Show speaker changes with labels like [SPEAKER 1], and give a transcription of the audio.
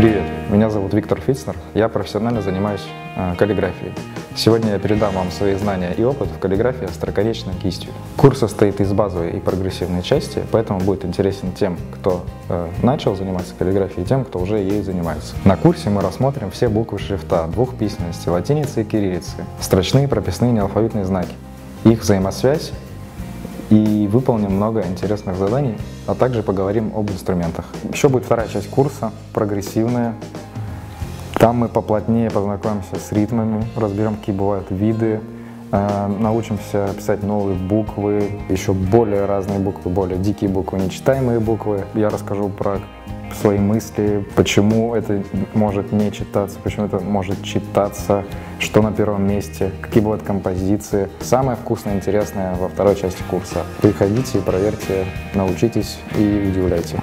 [SPEAKER 1] Привет, меня зовут Виктор Фитцнер, я профессионально занимаюсь э, каллиграфией. Сегодня я передам вам свои знания и опыт в каллиграфии остроконечной кистью. Курс состоит из базовой и прогрессивной части, поэтому будет интересен тем, кто э, начал заниматься каллиграфией, и тем, кто уже ей занимается. На курсе мы рассмотрим все буквы шрифта, двухписьменности, латиницы и кириллицы, строчные, прописные, неалфавитные знаки, их взаимосвязь и выполним много интересных заданий, а также поговорим об инструментах. Еще будет вторая часть курса, прогрессивная. Там мы поплотнее познакомимся с ритмами, разберем, какие бывают виды, э, научимся писать новые буквы, еще более разные буквы, более дикие буквы, нечитаемые буквы. Я расскажу про свои мысли, почему это может не читаться, почему это может читаться, что на первом месте, какие будут композиции. Самое вкусное и интересное во второй части курса. Приходите, проверьте, научитесь и удивляйте.